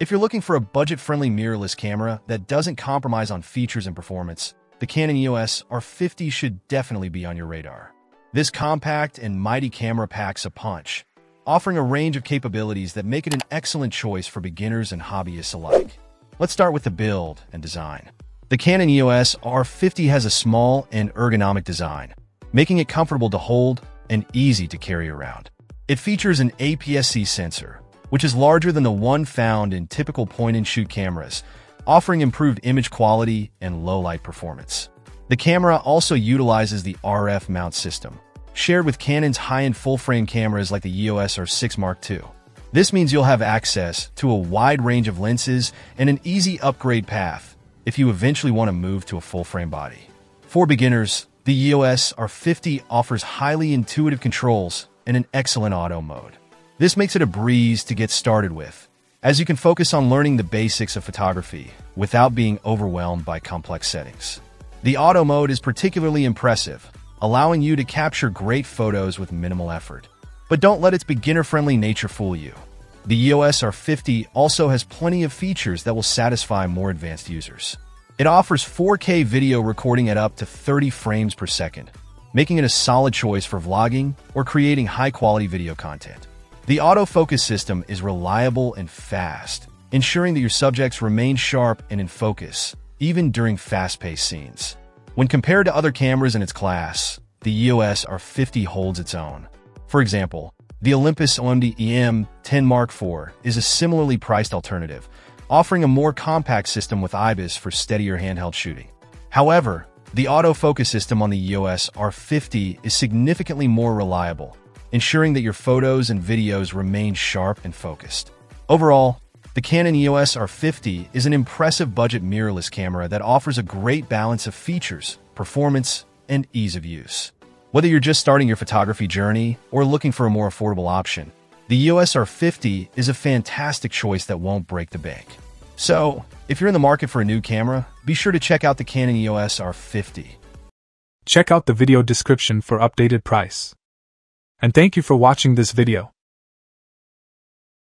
If you're looking for a budget-friendly mirrorless camera that doesn't compromise on features and performance, the Canon EOS R50 should definitely be on your radar. This compact and mighty camera packs a punch, offering a range of capabilities that make it an excellent choice for beginners and hobbyists alike. Let's start with the build and design. The Canon EOS R50 has a small and ergonomic design, making it comfortable to hold and easy to carry around. It features an APS-C sensor, which is larger than the one found in typical point-and-shoot cameras, offering improved image quality and low-light performance. The camera also utilizes the RF mount system, shared with Canon's high-end full-frame cameras like the EOS R6 Mark II. This means you'll have access to a wide range of lenses and an easy upgrade path if you eventually want to move to a full-frame body. For beginners, the EOS R50 offers highly intuitive controls and an excellent auto mode. This makes it a breeze to get started with, as you can focus on learning the basics of photography without being overwhelmed by complex settings. The auto mode is particularly impressive, allowing you to capture great photos with minimal effort. But don't let its beginner-friendly nature fool you. The EOS R50 also has plenty of features that will satisfy more advanced users. It offers 4K video recording at up to 30 frames per second, making it a solid choice for vlogging or creating high-quality video content. The autofocus system is reliable and fast, ensuring that your subjects remain sharp and in focus, even during fast-paced scenes. When compared to other cameras in its class, the EOS R50 holds its own. For example, the Olympus OMD EM10 Mark IV is a similarly priced alternative, offering a more compact system with IBIS for steadier handheld shooting. However, the autofocus system on the EOS R50 is significantly more reliable, ensuring that your photos and videos remain sharp and focused. Overall, the Canon EOS R50 is an impressive budget mirrorless camera that offers a great balance of features, performance, and ease of use. Whether you're just starting your photography journey or looking for a more affordable option, the EOS R50 is a fantastic choice that won't break the bank. So, if you're in the market for a new camera, be sure to check out the Canon EOS R50. Check out the video description for updated price. And thank you for watching this video.